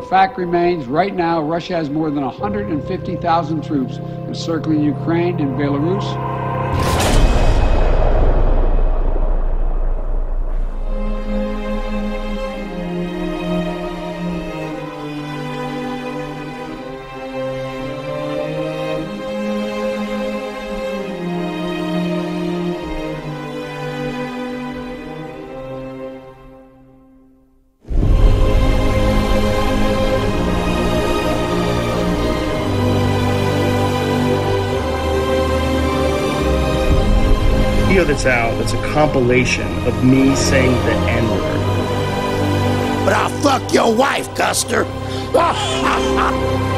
the fact remains, right now, Russia has more than 150,000 troops encircling Ukraine and Belarus. Video that's out that's a compilation of me saying the N word. But I'll fuck your wife, Custer.